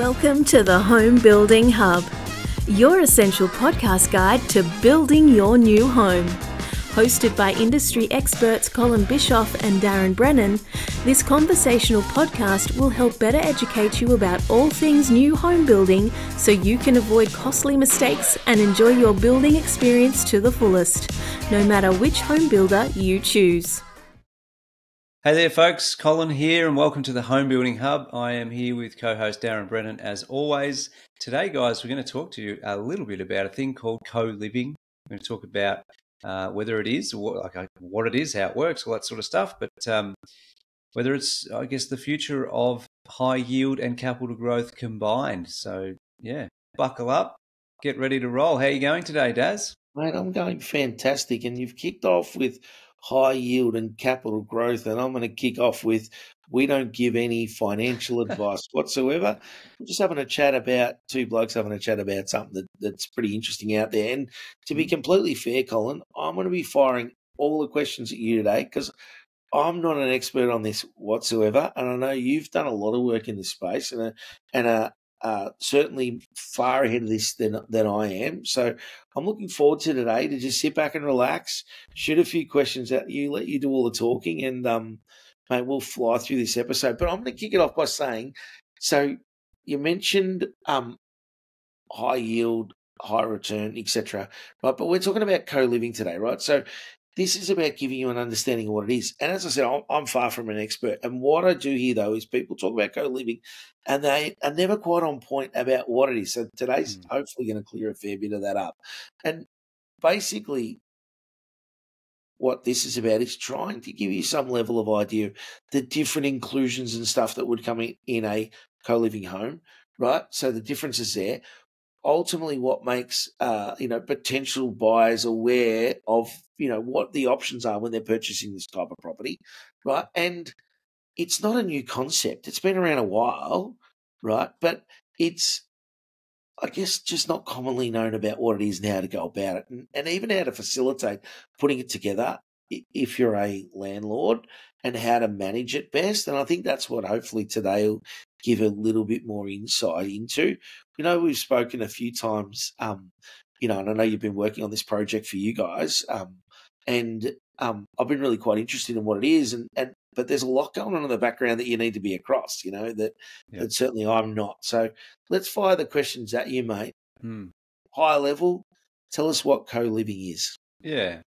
Welcome to the Home Building Hub, your essential podcast guide to building your new home. Hosted by industry experts Colin Bischoff and Darren Brennan, this conversational podcast will help better educate you about all things new home building so you can avoid costly mistakes and enjoy your building experience to the fullest, no matter which home builder you choose. Hey there, folks. Colin here, and welcome to the Home Building Hub. I am here with co host Darren Brennan as always. Today, guys, we're going to talk to you a little bit about a thing called co living. We're going to talk about uh, whether it is, what, like, uh, what it is, how it works, all that sort of stuff, but um, whether it's, I guess, the future of high yield and capital growth combined. So, yeah, buckle up, get ready to roll. How are you going today, Daz? Mate, I'm going fantastic. And you've kicked off with high yield and capital growth. And I'm going to kick off with we don't give any financial advice whatsoever. We're just having a chat about two blokes having a chat about something that, that's pretty interesting out there. And to be mm. completely fair, Colin, I'm going to be firing all the questions at you today because I'm not an expert on this whatsoever, and I know you've done a lot of work in this space and a, and a, uh, certainly far ahead of this than than I am. So I'm looking forward to today to just sit back and relax, shoot a few questions at you, let you do all the talking, and um, mate, we'll fly through this episode. But I'm going to kick it off by saying, so you mentioned um, high yield, high return, etc. Right, but we're talking about co-living today, right? So this is about giving you an understanding of what it is. And as I said, I'm far from an expert. And what I do here, though, is people talk about co living and they are never quite on point about what it is. So today's mm. hopefully going to clear a fair bit of that up. And basically, what this is about is trying to give you some level of idea of the different inclusions and stuff that would come in, in a co living home, right? So the differences there ultimately what makes uh, you know potential buyers aware of you know what the options are when they're purchasing this type of property, right? And it's not a new concept; it's been around a while, right? But it's I guess just not commonly known about what it is and how to go about it, and, and even how to facilitate putting it together if you're a landlord and how to manage it best. And I think that's what hopefully today give a little bit more insight into. You know, we've spoken a few times, um, you know, and I know you've been working on this project for you guys, um, and um, I've been really quite interested in what it is, and, and but there's a lot going on in the background that you need to be across, you know, that, yeah. that certainly I'm not. So let's fire the questions at you, mate. Hmm. High level, tell us what co living is. Yeah.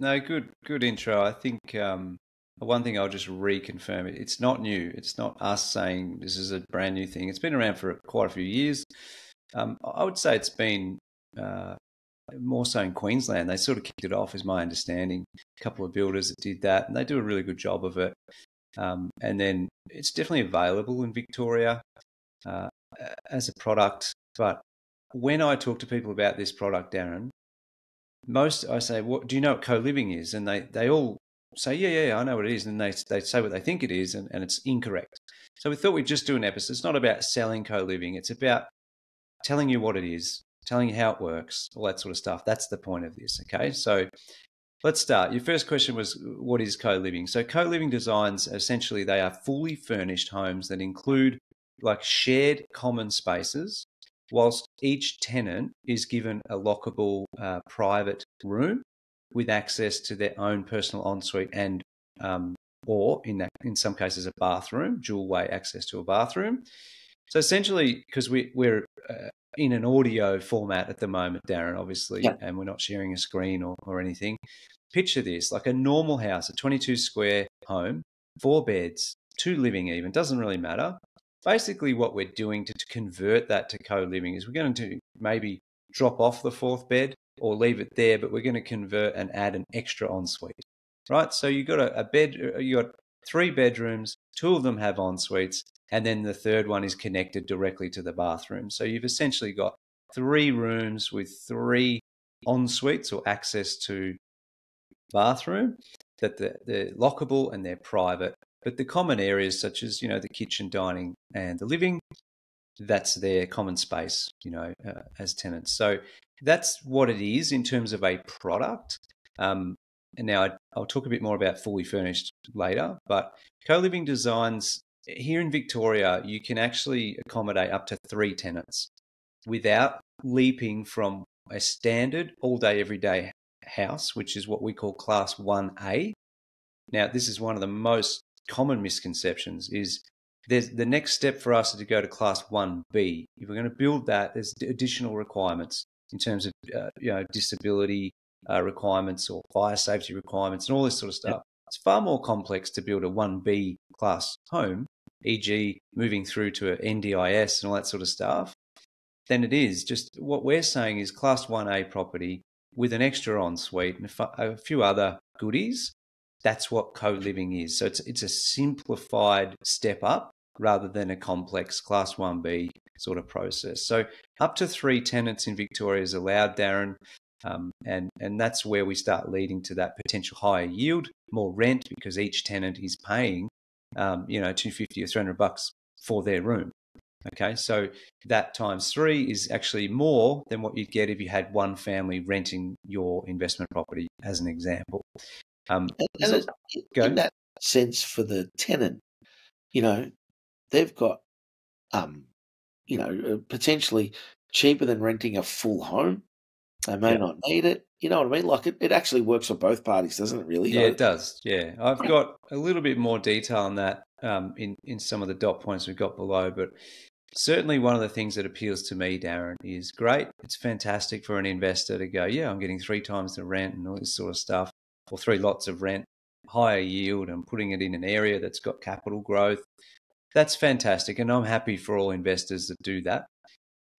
No, good good intro. I think um, one thing I'll just reconfirm it. It's not new. It's not us saying this is a brand new thing. It's been around for quite a few years. Um, I would say it's been uh, more so in Queensland. They sort of kicked it off, is my understanding. A couple of builders that did that, and they do a really good job of it. Um, and then it's definitely available in Victoria uh, as a product. But when I talk to people about this product, Darren, most I say, "What do you know what co-living is?" And they they all say, yeah, yeah, yeah, I know what it is. And they, they say what they think it is, and, and it's incorrect. So we thought we'd just do an episode. It's not about selling co living, it's about telling you what it is, telling you how it works, all that sort of stuff. That's the point of this. Okay. So let's start. Your first question was, what is co living? So co living designs essentially they are fully furnished homes that include like shared common spaces whilst each tenant is given a lockable uh, private room with access to their own personal ensuite and um, or in that in some cases a bathroom, dual way access to a bathroom. So essentially, because we, we're uh, in an audio format at the moment, Darren, obviously, yeah. and we're not sharing a screen or, or anything. Picture this like a normal house, a 22 square home, four beds, two living even, doesn't really matter. Basically, what we're doing to, to convert that to co living is we're going to maybe drop off the fourth bed or leave it there, but we're going to convert and add an extra ensuite, right? So you've got a, a bed, uh, you got three bedrooms, two of them have en suites, and then the third one is connected directly to the bathroom. So you've essentially got three rooms with three en suites or access to bathroom that they're, they're lockable and they're private. But the common areas such as, you know, the kitchen, dining and the living, that's their common space, you know, uh, as tenants. So that's what it is in terms of a product. Um, and now I, will talk a bit more about fully furnished later, but co living designs here in Victoria, you can actually accommodate up to three tenants without leaping from a standard all day, every day house, which is what we call class 1A. Now, this is one of the most common misconceptions is there's the next step for us is to go to class 1B. If we're going to build that, there's additional requirements in terms of uh, you know disability uh, requirements or fire safety requirements and all this sort of stuff. Yep. It's far more complex to build a 1B class home, e.g., moving through to an NDIS and all that sort of stuff, than it is. Just what we're saying is class 1A property with an extra ensuite and a few other goodies. That's what co living is. So it's, it's a simplified step up rather than a complex class 1B sort of process. So up to three tenants in Victoria is allowed, Darren. Um, and and that's where we start leading to that potential higher yield, more rent because each tenant is paying, um, you know, two fifty or three hundred bucks for their room. Okay, so that times three is actually more than what you'd get if you had one family renting your investment property, as an example. Um, and, and so, in that sense, for the tenant, you know, they've got, um, you know, uh, potentially cheaper than renting a full home. They may yeah. not need it. You know what I mean? Like it, it actually works for both parties, doesn't it? Really? Yeah, it does. Yeah, I've got a little bit more detail on that um, in in some of the dot points we've got below, but certainly one of the things that appeals to me, Darren, is great. It's fantastic for an investor to go, yeah, I'm getting three times the rent and all this sort of stuff, or three lots of rent, higher yield, and putting it in an area that's got capital growth. That's fantastic, and I'm happy for all investors that do that.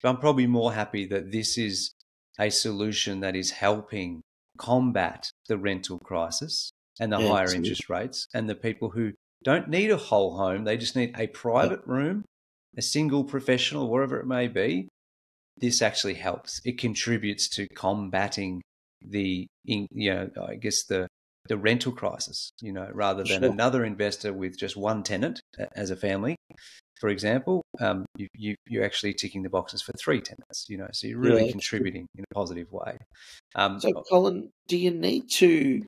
But I'm probably more happy that this is a solution that is helping combat the rental crisis and the yeah, higher absolutely. interest rates and the people who don't need a whole home, they just need a private yeah. room, a single professional, wherever it may be. This actually helps. It contributes to combating the, you know, I guess the the rental crisis, you know, rather than sure. another investor with just one tenant as a family for example, um, you, you, you're actually ticking the boxes for three tenants, you know, so you're really yeah. contributing in a positive way. Um, so, Colin, do you need to,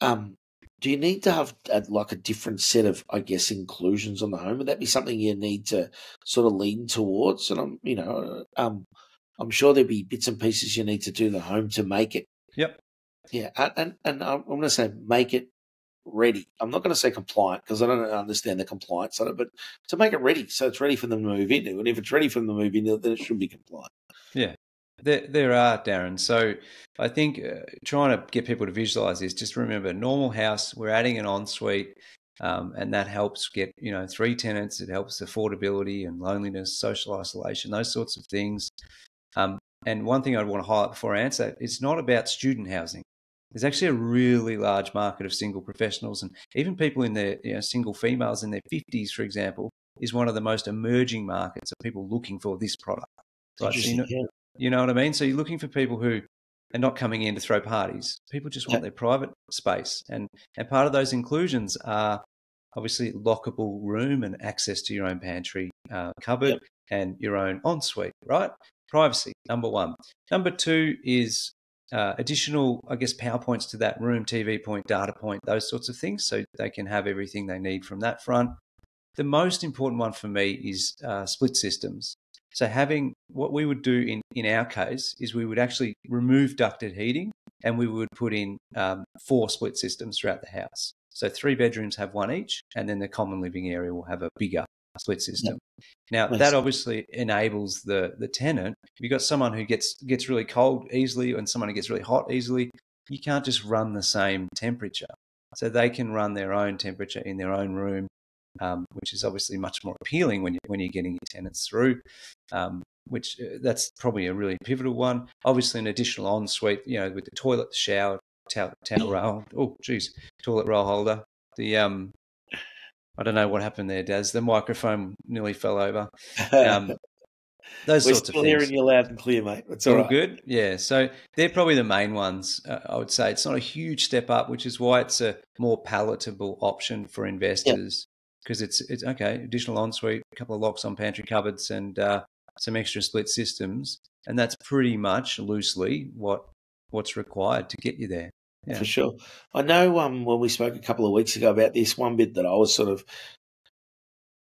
um, do you need to have a, like a different set of, I guess, inclusions on the home? Would that be something you need to sort of lean towards? And I'm, you know, um, I'm sure there'd be bits and pieces you need to do the home to make it. Yep. Yeah, and and I'm going to say make it ready. I'm not going to say compliant because I don't understand the compliance it, but to make it ready so it's ready for them to move into. And if it's ready for them to move in, then it should be compliant. Yeah. There, there are, Darren. So I think uh, trying to get people to visualize this, just remember normal house, we're adding an ensuite. Um, and that helps get you know three tenants. It helps affordability and loneliness, social isolation, those sorts of things. Um, and one thing I'd want to highlight before I answer, it's not about student housing there's actually a really large market of single professionals and even people in their you know, single females in their 50s, for example, is one of the most emerging markets of people looking for this product. Right? So you, know, yeah. you know what I mean? So you're looking for people who are not coming in to throw parties. People just want yeah. their private space. And, and part of those inclusions are obviously lockable room and access to your own pantry uh, cupboard and your own ensuite, right? Privacy, number one. Number two is uh, additional, I guess, PowerPoints to that room, TV point, data point, those sorts of things, so they can have everything they need from that front. The most important one for me is uh, split systems. So having what we would do in, in our case is we would actually remove ducted heating and we would put in um, four split systems throughout the house. So three bedrooms have one each, and then the common living area will have a bigger split system. Yep. Now nice. that obviously enables the the tenant. If you've got someone who gets gets really cold easily and someone who gets really hot easily, you can't just run the same temperature. So they can run their own temperature in their own room, um, which is obviously much more appealing when you when you're getting your tenants through. Um, which uh, that's probably a really pivotal one. Obviously, an additional ensuite, you know, with the toilet, the shower, towel, towel roll. Oh, geez, toilet roll holder. The um, I don't know what happened there, Daz. The microphone nearly fell over. Um, those We're sorts still of things. hearing you loud and clear, mate. It's all, all right. good. Yeah, so they're probably the main ones. Uh, I would say it's not a huge step up, which is why it's a more palatable option for investors because yep. it's it's okay. Additional ensuite, a couple of locks on pantry cupboards, and uh, some extra split systems, and that's pretty much loosely what what's required to get you there yeah. for sure. I know um, when we spoke a couple of weeks ago about this, one bit that I was sort of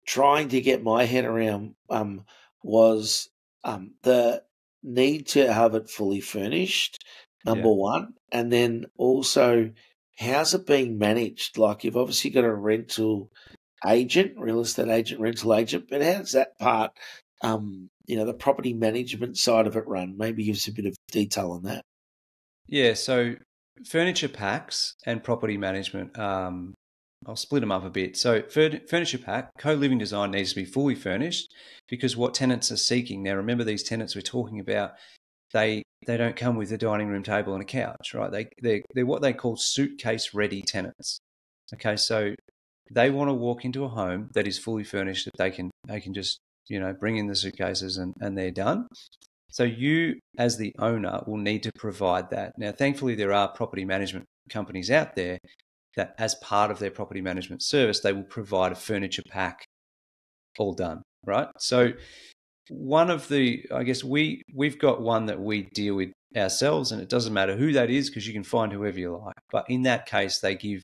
trying to get my head around um, was um, the need to have it fully furnished, number yeah. one, and then also how's it being managed? Like you've obviously got a rental agent, real estate agent, rental agent, but how's that part? Um, you know, the property management side of it run. Maybe give us a bit of detail on that. Yeah, so furniture packs and property management. Um, I'll split them up a bit. So, furniture pack, co living design needs to be fully furnished because what tenants are seeking now, remember these tenants we're talking about, they they don't come with a dining room table and a couch, right? They they're, they're what they call suitcase ready tenants. Okay, so they want to walk into a home that is fully furnished that they can they can just you know bring in the suitcases and, and they're done. So you as the owner will need to provide that. Now, thankfully, there are property management companies out there that, as part of their property management service, they will provide a furniture pack, all done, right? So one of the i guess we we've got one that we deal with ourselves and it doesn't matter who that is because you can find whoever you like but in that case they give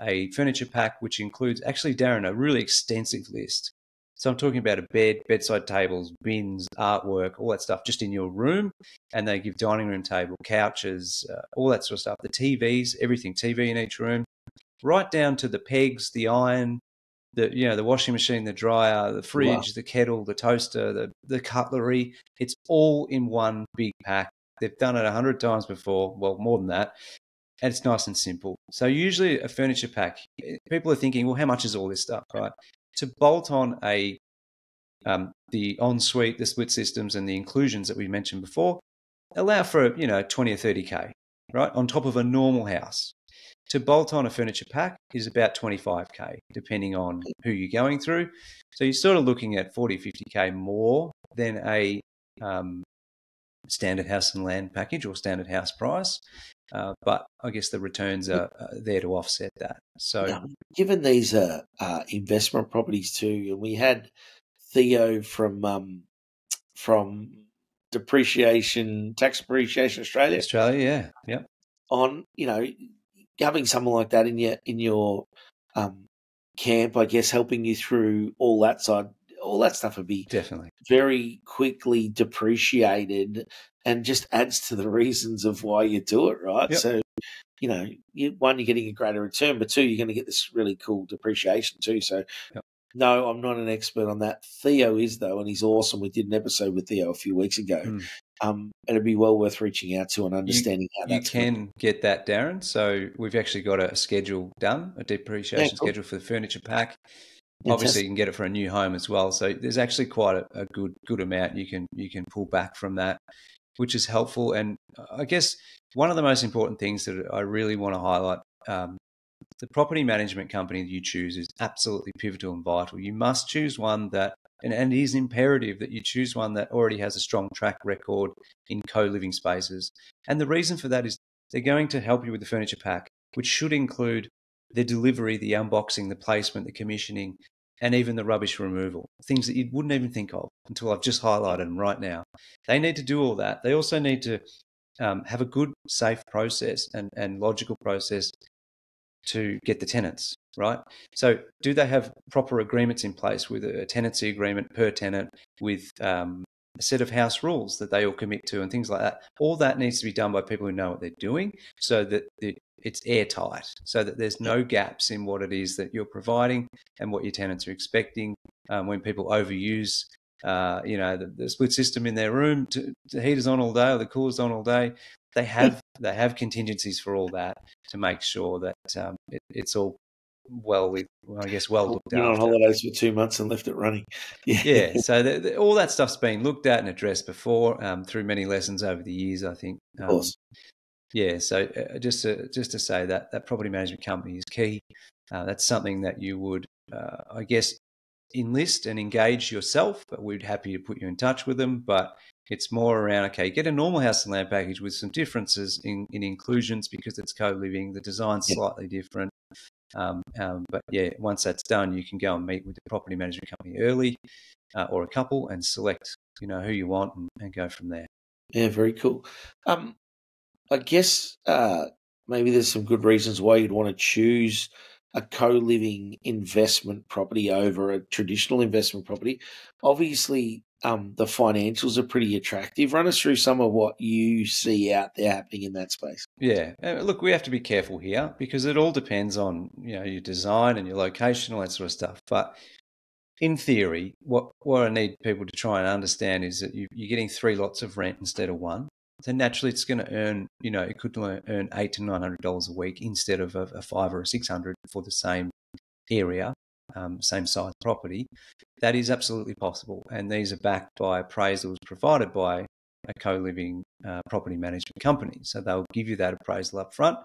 a furniture pack which includes actually darren a really extensive list so i'm talking about a bed bedside tables bins artwork all that stuff just in your room and they give dining room table couches uh, all that sort of stuff the tvs everything tv in each room right down to the pegs the iron the you know the washing machine, the dryer, the fridge, wow. the kettle, the toaster, the the cutlery. It's all in one big pack. They've done it a hundred times before, well more than that, and it's nice and simple. So usually a furniture pack, people are thinking, well, how much is all this stuff, right? To bolt on a um, the ensuite, the split systems, and the inclusions that we mentioned before allow for you know twenty or thirty k, right, on top of a normal house to bolt on a furniture pack is about 25k, depending on who you're going through. So you're sort of looking at 40, 50k more than a um, standard house and land package or standard house price. Uh, but I guess the returns are, there to offset that. So, now, given these are uh, investment properties too, and we had Theo from um, from depreciation tax appreciation Australia, Australia, yeah, yep. On you know having someone like that in your in your um, camp, I guess, helping you through all that side, all that stuff would be definitely very quickly depreciated, and just adds to the reasons of why you do it, right? Yep. So, you know, you, one, you're getting a greater return, but two, you're going to get this really cool depreciation too. So. Yep. No, I'm not an expert on that. Theo is though, and he's awesome. We did an episode with Theo a few weeks ago, mm um, it'd be well worth reaching out to and understanding you, how you can get that, Darren. So we've actually got a schedule done, a depreciation yeah, cool. schedule for the furniture pack. Fantastic. Obviously, you can get it for a new home as well. So there's actually quite a, a, good good amount you can you can pull back from that, which is helpful. And I guess one of the most important things that I really want to highlight um, the property management company that you choose is absolutely pivotal and vital. You must choose one that and, and it is imperative that you choose one that already has a strong track record in co living spaces. And the reason for that is they're going to help you with the furniture pack, which should include the delivery, the unboxing, the placement, the commissioning, and even the rubbish removal. Things that you wouldn't even think of until I've just highlighted them right now. They need to do all that. They also need to um, have a good, safe process and, and logical process to get the tenants, right? So, do they have proper agreements in place with a tenancy agreement per tenant with um, a set of house rules that they all commit to and things like that? All that needs to be done by people who know what they're doing so that it's airtight, so that there's no gaps in what it is that you're providing and what your tenants are expecting. Um, when people overuse uh, you know, the, the, split system in their room, to, the heater's on all day or the cooler's on all day they have they have contingencies for all that to make sure that um, it, it's all well, well, I guess well looked after. on holidays for two months and left it running. Yeah, yeah. So the, the, all that stuff's been looked at and addressed before um, through many lessons over the years. I think. Um, of course. Yeah. So uh, just to just to say that that property management company is key. Uh, that's something that you would, uh, I guess, enlist and engage yourself. But we'd happy to put you in touch with them. But it's more around okay, get a normal house and land package with some differences in, in inclusions because it's co-living. The design's slightly different. Um, um, but yeah, once that's done, you can go and meet with the property management company early uh, or a couple and select you know who you want and, and go from there. Yeah, very cool. Um, I guess uh, maybe there's some good reasons why you'd want to choose a co-living investment property over a traditional investment property, obviously um, the financials are pretty attractive. Run us through some of what you see out there happening in that space. Yeah, uh, look, we have to be careful here because it all depends on you know your design and your location, all that sort of stuff. But in theory, what what I need people to try and understand is that you, you're getting three lots of rent instead of one. So naturally, it's going to earn, you know, it could earn eight to nine hundred dollars a week instead of a, a five or a six hundred for the same area, um, same size property. That is absolutely possible, and these are backed by appraisals provided by a co-living uh, property management company. So they'll give you that appraisal up front.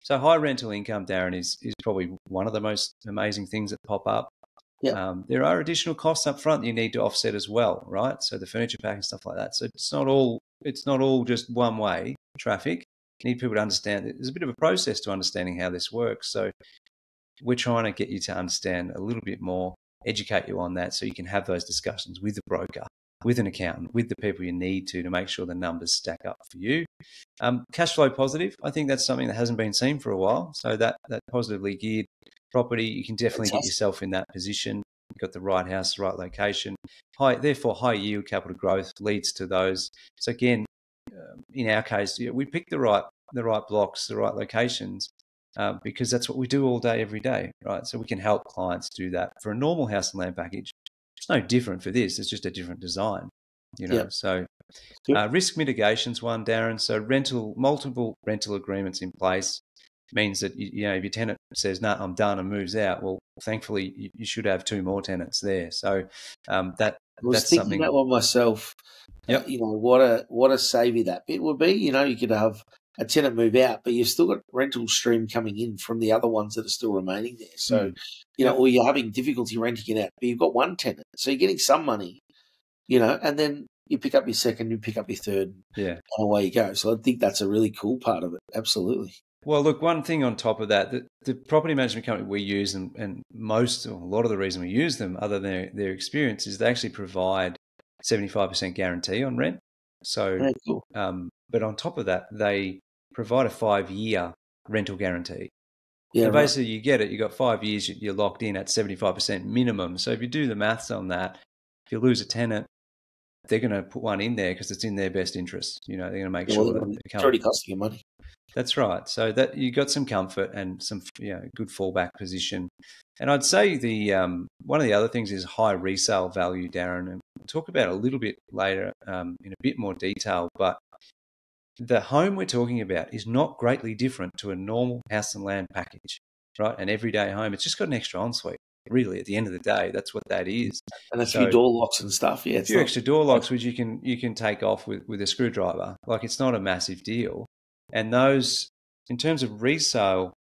So high rental income, Darren, is is probably one of the most amazing things that pop up. Yeah. Um, there are additional costs up front you need to offset as well, right? So the furniture pack and stuff like that. So it's not all it's not all just one way traffic. You need people to understand there's a bit of a process to understanding how this works. So we're trying to get you to understand a little bit more, educate you on that so you can have those discussions with the broker, with an accountant, with the people you need to to make sure the numbers stack up for you. Um, cash flow positive, I think that's something that hasn't been seen for a while. So that that positively geared property, you can definitely get yourself in that position. You've got the right house, the right location. High, therefore, high yield capital growth leads to those. So again, um, in our case, we pick the right the right blocks, the right locations, uh, because that's what we do all day, every day, right? So we can help clients do that. For a normal house and land package, it's no different for this. It's just a different design, you know. So uh, risk mitigation's one, Darren. So rental, multiple rental agreements in place means that you know if your tenant says no nah, i'm done and moves out well thankfully you, should have two more tenants there so um, that I was that's thinking something that one myself yep. You know what a what a savvy that bit would be you know you could have a tenant move out but you've still got rental stream coming in from the other ones that are still remaining there so mm. you know or you're having difficulty renting it out but you've got one tenant so you're getting some money you know and then you pick up your second, you pick up your third, yeah, and away you go. So I think that's a really cool part of it. Absolutely. Well, look, one thing on top of that, the, the property management company we use, and, and most, or a lot of the reason we use them, other than their, their experience, is they actually provide 75% guarantee on rent. So, cool. um, but on top of that, they provide a five year rental guarantee. Yeah, so basically, right. you get it. You got five years. You're locked in at 75% minimum. So if you do the maths on that, if you lose a tenant, they're going to put one in there because it's in their best interest. You know, they're going to make yeah, sure well, that it's already costing you money. That's right. So that you got some comfort and some you know good fallback position. And I'd say the um, one of the other things is high resale value, Darren, and we'll talk about a little bit later um, in a bit more detail. But the home we're talking about is not greatly different to a normal house and land package, right? An everyday home. It's just got an extra ensuite. Really, at the end of the day, that's what that is. And a so, few door locks and stuff. Yeah, a few not... extra door locks which you can you can take off with with a screwdriver. Like it's not a massive deal. And those, in terms of resale,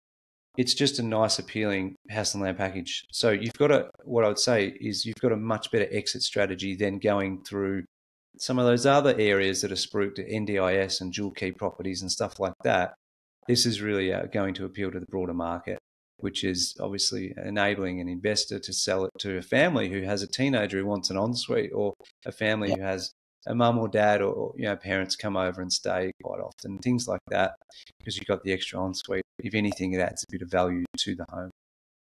it's just a nice, appealing house and land package. So you've got a, what I would say is you've got a much better exit strategy than going through some of those other areas that are spruiked to NDIS and dual key properties and stuff like that. This is really uh, going to appeal to the broader market, which is obviously enabling an investor to sell it to a family who has a teenager who wants an ensuite or a family yeah. who has a mum or dad or you know parents come over and stay quite often, things like that, because you've got the extra ensuite. If anything, it adds a bit of value to the home.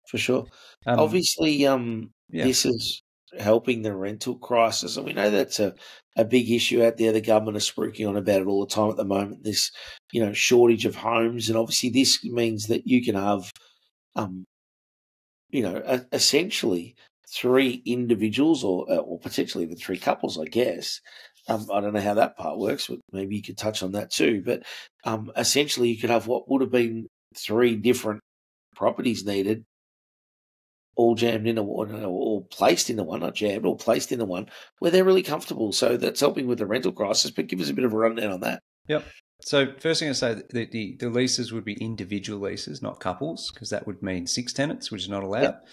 For sure. Um, Obviously, um, yeah. this is helping the rental crisis, and we know that's a, a big issue out there. The government is spruiking on about it all the time at the moment. This, you know, shortage of homes, and obviously this means that you can have, um, you know, essentially three individuals or uh, or potentially the three couples, I guess. Um, I don't know how that part works, but maybe you could touch on that too. But um, essentially, you could have what would have been three different properties needed, all jammed into one, or placed into one, not jammed, or placed into one, where they're really comfortable. So that's helping with the rental crisis. But give us a bit of a rundown on that. Yep. So first thing I say, the, the, the leases would be individual leases, not couples, because that would mean six tenants, which is not allowed. Yep.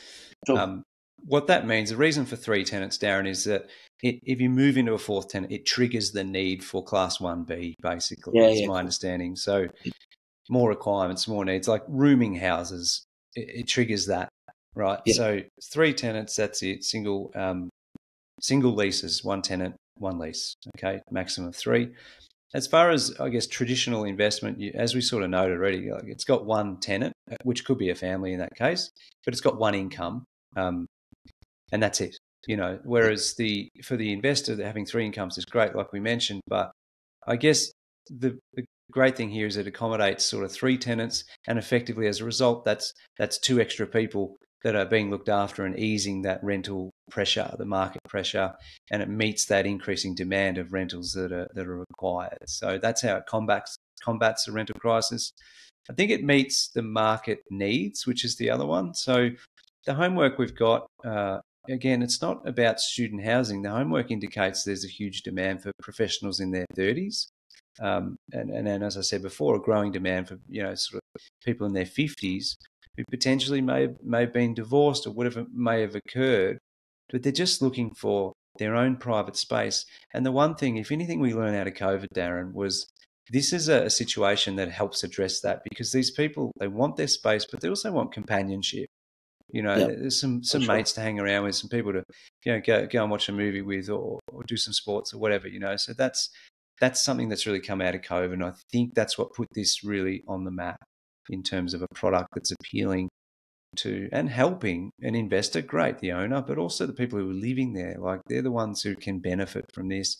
Sure. Um, what that means, the reason for three tenants, Darren, is that it, if you move into a fourth tenant, it triggers the need for Class 1B, basically. Yeah, That's yeah. my understanding. So more requirements, more needs, like rooming houses, it, it triggers that, right? Yeah. So three tenants, that's it. Single, um, single leases, one tenant, one lease. Okay, maximum of three. as far as I guess traditional investment, as we sort of noted already, like it's got one tenant, uh, which could be a family in that case, but it's got one income, um, and that's it. You know, whereas the for the investor, having three incomes is great, like we mentioned. But I guess the, the great thing here is it accommodates sort of three tenants, and effectively as a result, that's that's two extra people that are being looked after and easing that rental pressure, the market pressure, and it meets that increasing demand of rentals that are that are required. So that's how it combats combats the rental crisis. I think it meets the market needs, which is the other one. So the homework we've got. Uh, again, it's not about student housing. The homework indicates there's a huge demand for professionals in their 30s. Um, and, and, and as I said before, a growing demand for you know sort of people in their 50s who potentially may may have been divorced or whatever may have occurred, but they're just looking for their own private space. And the one thing, if anything, we learned out of COVID, Darren, was this is a, situation that helps address that because these people they want their space, but they also want companionship. You know, yeah, there's some some sure. mates to hang around with, some people to you know go go and watch a movie with, or or do some sports or whatever. You know, so that's that's something that's really come out of COVID, and I think that's what put this really on the map in terms of a product that's appealing to and helping an investor, great, the owner, but also the people who are living there. Like they're the ones who can benefit from this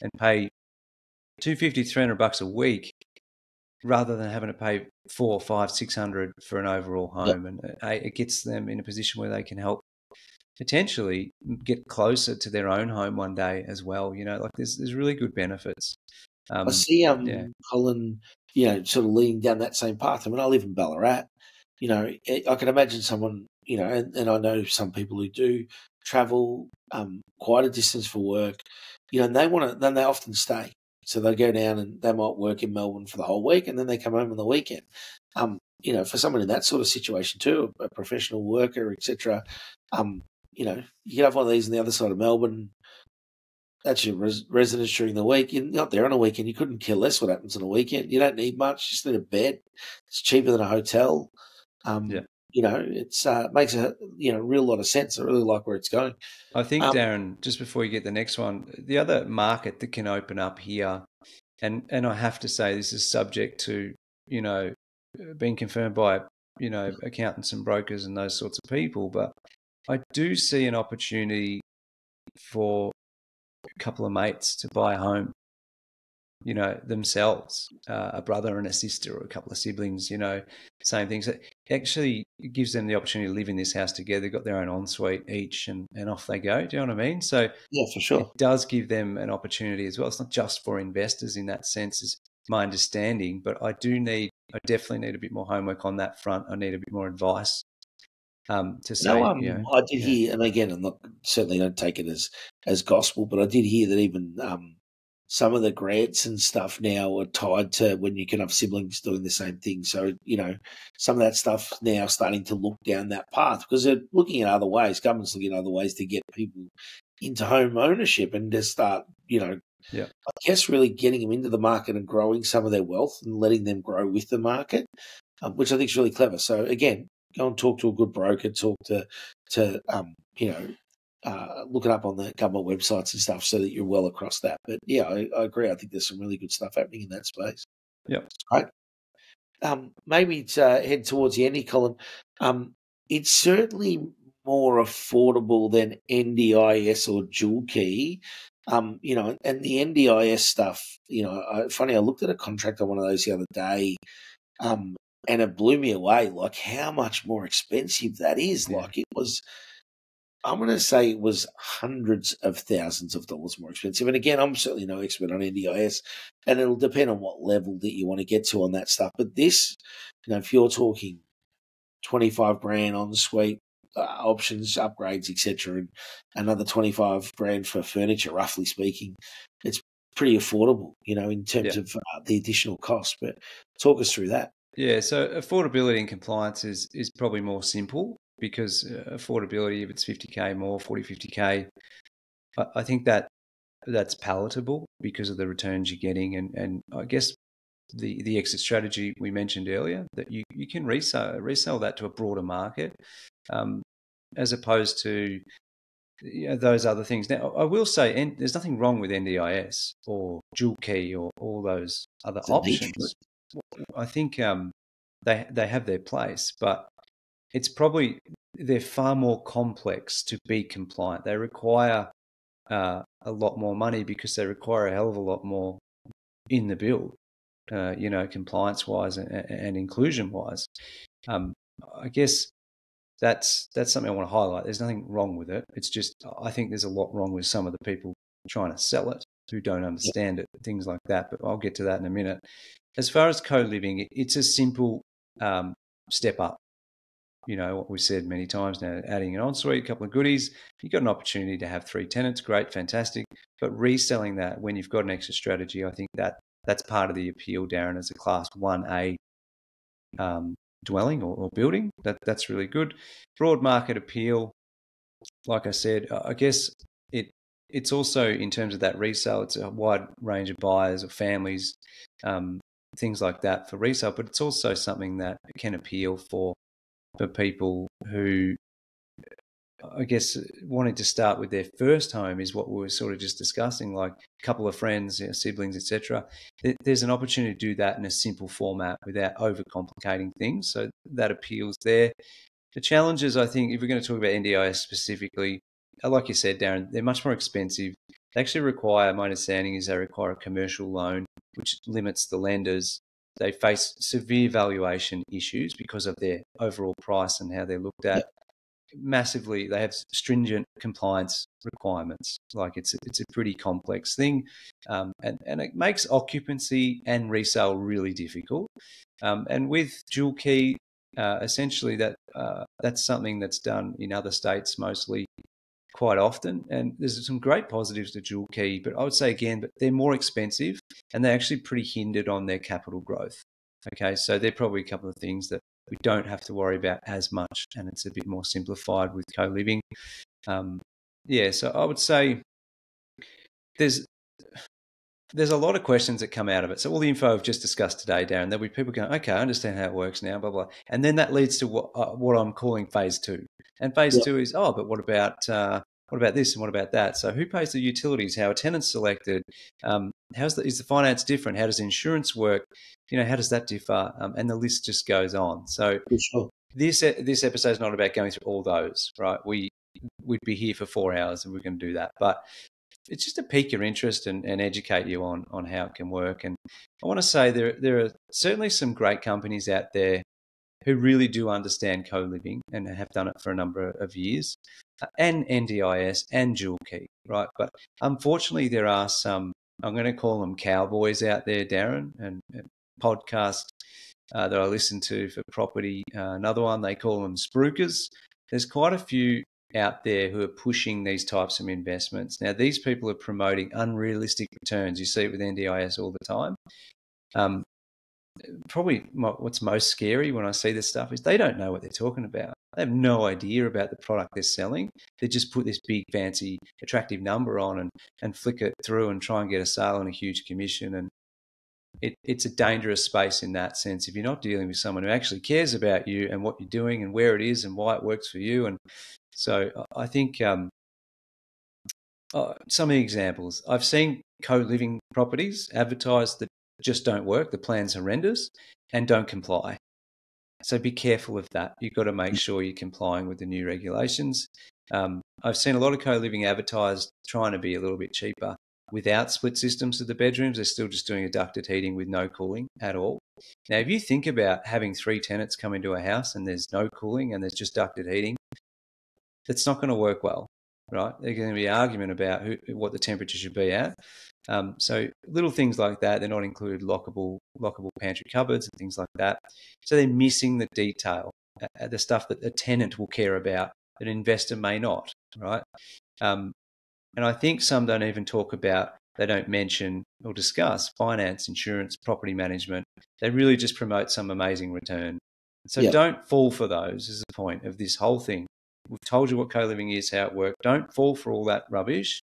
and pay 250, 300 bucks a week rather than having to pay four, five, six hundred for an overall home. Yep. And uh, it gets them in a position where they can help potentially get closer to their own home one day as well. You know, like there's there's really good benefits. Um, I see um yeah. Colin you know, sort of leading down that same path. I mean, I live in Ballarat. You know, I can imagine someone, you know, and, and I know some people who do travel um, quite a distance for work. You know, and they want to, then they often stay. So they go down and they might work in Melbourne for the whole week, and then they come home on the weekend. Um, you know, for someone in that sort of situation too, a professional worker, etc. Um, you know, you could have one of these on the other side of Melbourne, that's your res- residence during the week. You're not there on a weekend. You couldn't care less what happens on a weekend. You don't need much. You just need a bed. It's cheaper than a hotel. Um, yeah. You know, it's uh, makes a you know real lot of sense. I really like where it's going. I think um, Darren, just before you get the next one, the other market that can open up here, and and I have to say this is subject to you know being confirmed by you know accountants and brokers and those sorts of people, but I do see an opportunity for a couple of mates to buy a home, you know, themselves, uh, a brother and a sister or a couple of siblings, you know, same things. It actually gives them the opportunity to live in this house together, They've got their own ensuite each, and, and off they go. Do you know what I mean? So, yeah, for sure. It does give them an opportunity as well. It's not just for investors in that sense, is my understanding, but I do need, I definitely need a bit more homework on that front. I need a bit more advice um, to say. No, um, you know, I did yeah. hear, and again, I'm not certainly don't take it as as gospel, but I did hear that even um, some of the grants and stuff now are tied to when you can have siblings doing the same thing. So you know, some of that stuff now starting to look down that path because they're looking at other ways. Governments looking at other ways to get people into home ownership and to start, you know, yeah. I guess really getting them into the market and growing some of their wealth and letting them grow with the market, um, which I think is really clever. So again, go and talk to a good broker, talk to to um, you know uh, look it up on the government websites and stuff so that you're well across that. But yeah, I, I agree. I think there's some really good stuff happening in that space. Yeah, right. Um, maybe to uh, head towards the end, Colin. Um, it's certainly more affordable than NDIS or dual key. Um, you know, and the NDIS stuff. You know, I, funny. I looked at a contract on one of those the other day. Um, and it blew me away, like how much more expensive that is. Yeah. Like it was, I'm going to say it was hundreds of thousands of dollars more expensive. And again, I'm certainly no expert on NDIS, and it'll depend on what level that you want to get to on that stuff. But this, you know, if you're talking 25 grand on suite uh, options, upgrades, etc., and another 25 grand for furniture, roughly speaking, it's pretty affordable, you know, in terms yeah. of uh, the additional cost. But talk us through that. Yeah, so affordability and compliance is is probably more simple because uh, affordability, if it's 50k more, 40, 50k, I, I think that that's palatable because of the returns you're getting, and and I guess the the exit strategy we mentioned earlier that you you can resell resell that to a broader market, um, as opposed to you know, those other things. Now, I will say, and there's nothing wrong with NDIS or dual key or all those other it's options. I think um, they they have their place, but it's probably they're far more complex to be compliant. They require uh, a lot more money because they require a hell of a lot more in the build. Uh, you know, compliance wise and, and inclusion wise. Um, I guess that's that's something I want to highlight. There's nothing wrong with it. It's just I think there's a lot wrong with some of the people trying to sell it who don't understand it, things like that. But I'll get to that in a minute. As far as co-living, it's a simple um, step up. You know what we've said many times now: adding an ensuite, a couple of goodies. If You've got an opportunity to have three tenants, great, fantastic. But reselling that when you've got an exit strategy, I think that that's part of the appeal, Darren, as a Class One A um, dwelling or, or building. That that's really good. Broad market appeal. Like I said, I guess it it's also in terms of that resale. It's a wide range of buyers or families, um, things like that for resale. But it's also something that can appeal for for people who I guess wanting to start with their first home is what we were sort of just discussing, like a couple of friends, you know, siblings, etc. There's an opportunity to do that in a simple format without overcomplicating things. So that appeals there. The challenges, I think, if we're going to talk about NDIS specifically, uh, like you said, Darren, they're much more expensive. They actually require, my understanding is they require a commercial loan, which limits the lenders. They face severe valuation issues because of their overall price and how they're looked at. Massively they have stringent compliance requirements. Like it's a, it's a pretty complex thing um, and, and it makes occupancy and resale really difficult. Um, and with dual key uh, essentially that uh, that's something that's done in other states mostly quite often and there's some great positives to dual key but i would say again but they're more expensive and they're actually pretty hindered on their capital growth okay so they're probably a couple of things that we don't have to worry about as much, and it's a bit more simplified with co-living. Um, yeah, so I would say there's there's a lot of questions that come out of it. So all the info I've just discussed today, Darren, there'll be people going, okay, I understand how it works now, blah blah, and then that leads to what uh, what I'm calling phase two. And phase yeah. two is, oh, but what about uh, what about this and what about that? So who pays the utilities? How are tenants selected? Um, how's the, is the finance different? How does insurance work? You know, how does that differ? Um, and the list just goes on. So sure. this this episode is not about going through all those, right? We we'd be here for four hours and we're going to do that, but it's just to pique your interest and, and educate you on on how it can work. And I want to say there there are certainly some great companies out there who really do understand co-living and have done it for a number of years and NDIS and dual key, right? But unfortunately, there are some, I'm going to call them cowboys out there, Darren, and, and podcast uh, that I listen to for property. Uh, another one, they call them spruikers. There's quite a few out there who are pushing these types of investments. Now, these people are promoting unrealistic returns. You see it with NDIS all the time. Um, probably what's most scary when I see this stuff is they don't know what they're talking about. They have no idea about the product they're selling. They just put this big, fancy, attractive number on and, and flick it through and try and get a sale and a huge commission. And it, it's a dangerous space in that sense. If you're not dealing with someone who actually cares about you and what you're doing and where it is and why it works for you. And so I think um, uh, some of the examples I've seen co living properties advertised that just don't work. The plan's horrendous and don't comply. So be careful of that. You've got to make mm. sure you're complying with the new regulations. Um, I've seen a lot of co living advertised trying to be a little bit cheaper without split systems of the bedrooms. They're still just doing a ducted heating with no cooling at all. Now, if you think about having three tenants come into a house and there's no cooling and there's just ducted heating, that's not going to work well, right? There's going to be argument about who, what the temperature should be at. Um, so little things like that, they're not included lockable lockable pantry cupboards and things like that. So they're missing the detail, uh, uh, the stuff that a tenant will care about an investor may not, right? Um, and I think some don't even talk about, they don't mention or discuss finance, insurance, property management. They really just promote some amazing return. So yep. don't fall for those is the point of this whole thing. We've told you what co-living is, how it works. Don't fall for all that rubbish.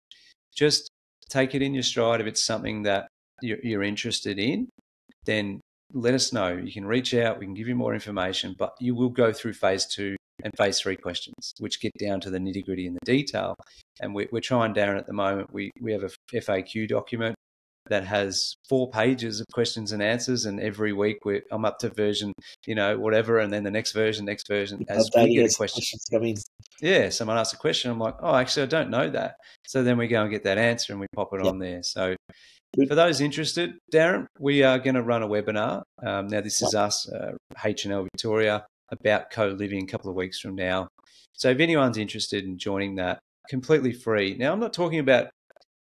Just take it in your stride. If it's something that you're, you're interested in, then let us know. You can reach out. We can give you more information, but you will go through phase two and phase three questions, which get down to the nitty gritty and the detail. And we, are trying, Darren, at the moment, we, we have a FAQ document that has four pages of questions and answers. And every week we I'm up to version, you know, whatever. And then the next version, next version, as we get a question. Yeah, someone asks a question. I'm like, oh, actually, I don't know that. So then we go and get that answer and we pop it yep. on there. So for those interested, Darren, we are going to run a webinar. Um, now, this is us, uh, H&L Victoria, about co-living a couple of weeks from now. So if anyone's interested in joining that, completely free. Now, I'm not talking about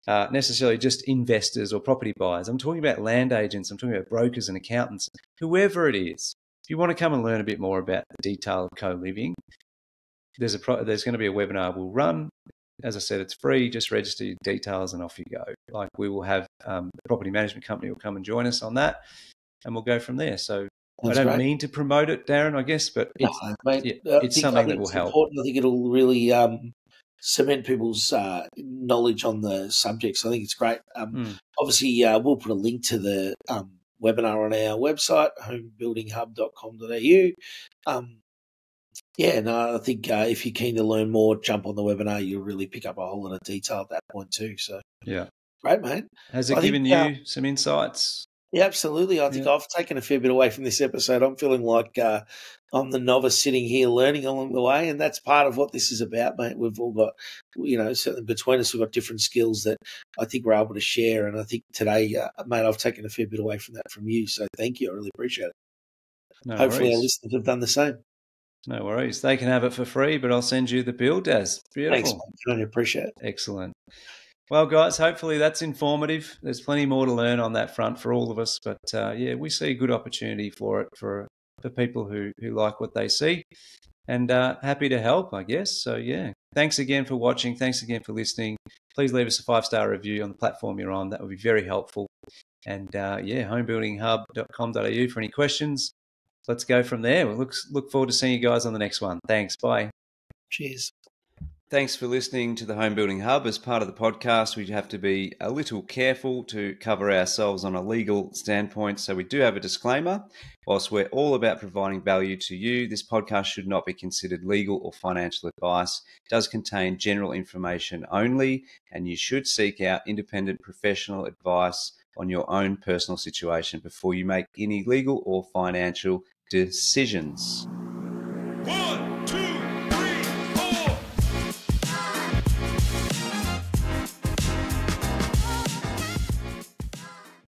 uh, necessarily just investors or property buyers. I'm talking about land agents. I'm talking about brokers and accountants, whoever it is. If you want to come and learn a bit more about the detail of co-living, there's a pro- there's going to be a webinar we'll run. As I said, it's free. Just register your details and off you go. Like we will have um, the property management company will come and join us on that, and we'll go from there. So That's I don't great. mean to promote it, Darren, I guess, but it's, no, mate, yeah, it's something that will help. Important. I think it'll really um, cement people's uh, knowledge on the subjects. I think it's great. Um, mm. Obviously, uh, we'll put a link to the um, webinar on our website, homebuildinghub.com.au. Um, yeah, no, I think uh, if you're keen to learn more, jump on the webinar. You'll really pick up a whole lot of detail at that point too. So, yeah, great, mate. Has it I given think, you uh, some insights? Yeah, absolutely. I think yeah. I've taken a fair bit away from this episode. I'm feeling like uh, I'm the novice sitting here learning along the way, and that's part of what this is about, mate. We've all got, you know, certainly between us, we've got different skills that I think we're able to share. And I think today, uh, mate, I've taken a fair bit away from that from you. So thank you. I really appreciate it. No Hopefully, worries. our listeners have done the same. No worries. They can have it for free, but I'll send you the bill, Daz. Beautiful. Thanks, mate. I appreciate it. Excellent. Well, guys, hopefully that's informative. There's plenty more to learn on that front for all of us, but uh, yeah, we see a good opportunity for it for for people who who like what they see, and uh, happy to help, I guess. So yeah, thanks again for watching. Thanks again for listening. Please leave us a five star review on the platform you're on. That would be very helpful. And uh, yeah, homebuildinghub.com.au for any questions. Let's go from there. We look look forward to seeing you guys on the next one. Thanks. Bye. Cheers. Thanks for listening to the Home Building Hub. As part of the podcast, we have to be a little careful to cover ourselves on a legal standpoint. So, we do have a disclaimer. Whilst we're all about providing value to you, this podcast should not be considered legal or financial advice. It does contain general information only, and you should seek out independent professional advice on your own personal situation before you make any legal or financial decisions.